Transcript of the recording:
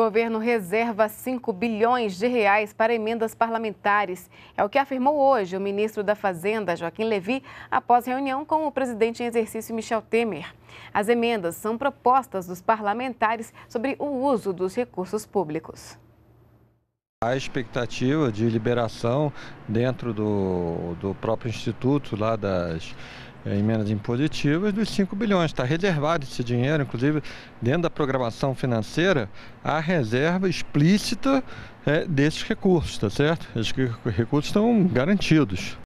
governo reserva 5 bilhões de reais para emendas parlamentares. É o que afirmou hoje o ministro da Fazenda, Joaquim Levi, após reunião com o presidente em exercício Michel Temer. As emendas são propostas dos parlamentares sobre o uso dos recursos públicos. A expectativa de liberação dentro do, do próprio instituto lá das emendas impositivas dos 5 bilhões. Está reservado esse dinheiro, inclusive dentro da programação financeira, a reserva explícita é, desses recursos, tá certo? Esses recursos estão garantidos.